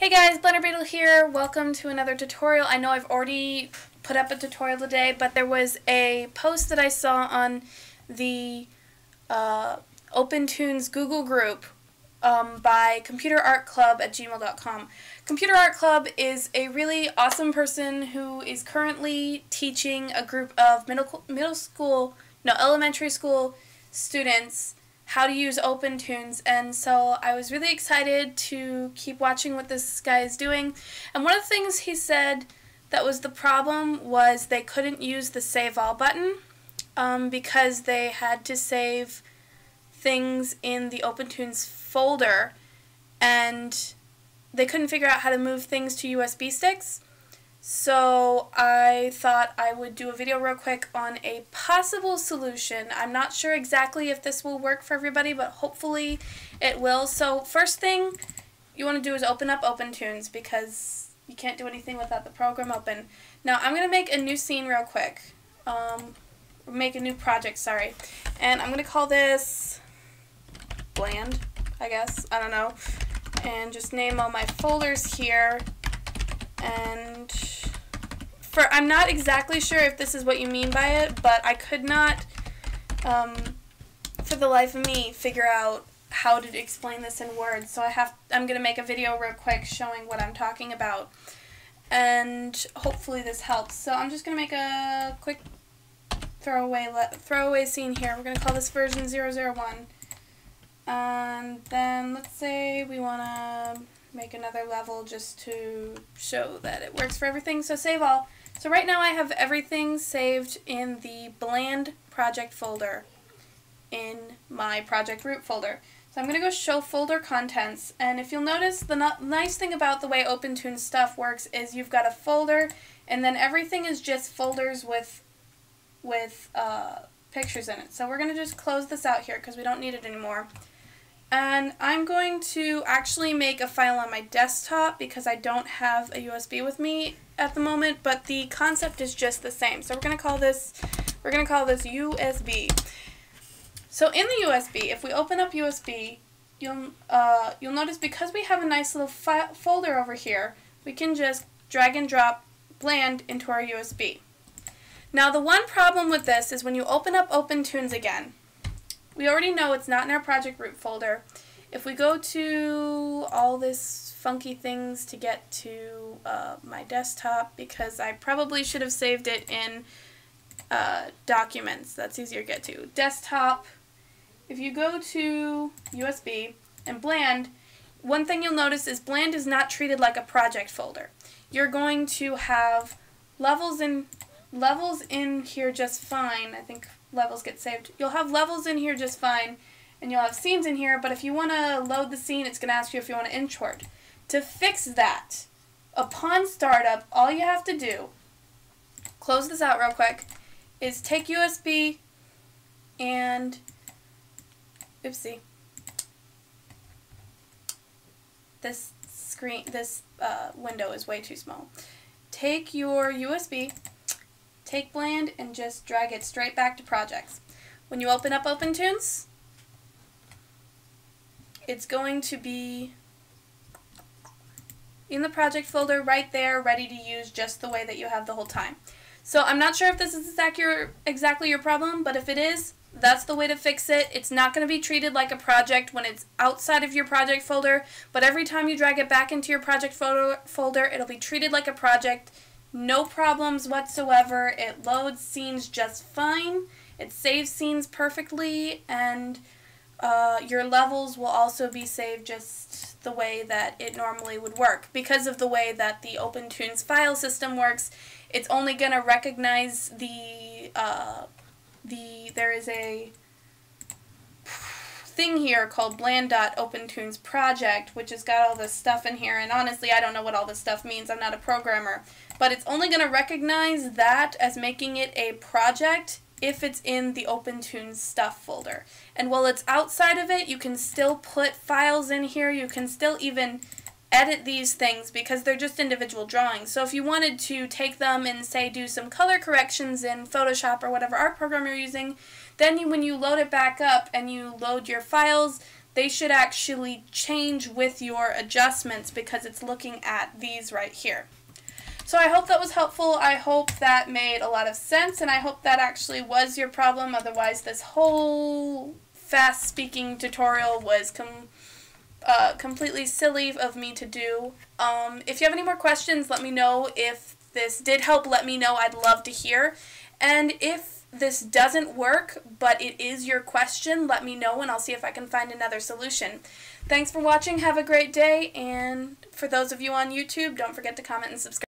Hey guys, Blender Beetle here. Welcome to another tutorial. I know I've already put up a tutorial today, but there was a post that I saw on the uh, OpenToonz Google group um, by Computer Art Club at gmail.com. Computer Art Club is a really awesome person who is currently teaching a group of middle middle school, no elementary school students how to use OpenToonz, and so I was really excited to keep watching what this guy is doing. And one of the things he said that was the problem was they couldn't use the Save All button um, because they had to save things in the OpenToonz folder, and they couldn't figure out how to move things to USB sticks. So I thought I would do a video real quick on a possible solution. I'm not sure exactly if this will work for everybody, but hopefully it will. So first thing you want to do is open up OpenToonz because you can't do anything without the program open. Now I'm going to make a new scene real quick. Um, make a new project, sorry. And I'm going to call this Bland, I guess. I don't know. And just name all my folders here and for I'm not exactly sure if this is what you mean by it, but I could not, um, for the life of me, figure out how to explain this in words. So I have I'm gonna make a video real quick showing what I'm talking about, and hopefully this helps. So I'm just gonna make a quick throwaway throwaway scene here. We're gonna call this version 001. And then let's say we wanna make another level just to show that it works for everything. So save all. So right now I have everything saved in the bland project folder in my project root folder. So I'm going to go show folder contents and if you'll notice the no nice thing about the way OpenToonz stuff works is you've got a folder and then everything is just folders with with uh, pictures in it. So we're going to just close this out here because we don't need it anymore. And I'm going to actually make a file on my desktop because I don't have a USB with me at the moment, but the concept is just the same. So we're going to call this we're going to call this USB. So in the USB, if we open up USB, you'll uh, you'll notice because we have a nice little folder over here, we can just drag and drop Bland into our USB. Now the one problem with this is when you open up OpenToonz again, we already know it's not in our project root folder. If we go to all this funky things to get to uh, my desktop, because I probably should have saved it in uh, documents, that's easier to get to. Desktop, if you go to USB and Bland, one thing you'll notice is Bland is not treated like a project folder. You're going to have levels in levels in here just fine. I think levels get saved. You'll have levels in here just fine, and you'll have scenes in here, but if you want to load the scene, it's going to ask you if you want to import. To fix that, upon startup, all you have to do, close this out real quick, is take USB and, oopsie, this screen, this uh, window is way too small. Take your USB, take Bland and just drag it straight back to projects. When you open up OpenToonz, it's going to be in the project folder right there, ready to use just the way that you have the whole time. So I'm not sure if this is exactly your problem, but if it is, that's the way to fix it. It's not going to be treated like a project when it's outside of your project folder, but every time you drag it back into your project folder, it'll be treated like a project no problems whatsoever. It loads scenes just fine. It saves scenes perfectly, and uh, your levels will also be saved just the way that it normally would work. Because of the way that the OpenToonz file system works, it's only going to recognize the, uh, the, there is a thing here called bland.opentoonz project, which has got all this stuff in here, and honestly, I don't know what all this stuff means. I'm not a programmer. But it's only going to recognize that as making it a project if it's in the OpenToonz stuff folder. And while it's outside of it, you can still put files in here. You can still even edit these things because they're just individual drawings. So if you wanted to take them and say do some color corrections in Photoshop or whatever art program you're using, then you, when you load it back up and you load your files, they should actually change with your adjustments because it's looking at these right here. So I hope that was helpful. I hope that made a lot of sense, and I hope that actually was your problem. Otherwise, this whole fast speaking tutorial was com uh, completely silly of me to do. Um, if you have any more questions, let me know. If this did help, let me know. I'd love to hear. And if this doesn't work, but it is your question, let me know and I'll see if I can find another solution. Thanks for watching. Have a great day. And for those of you on YouTube, don't forget to comment and subscribe.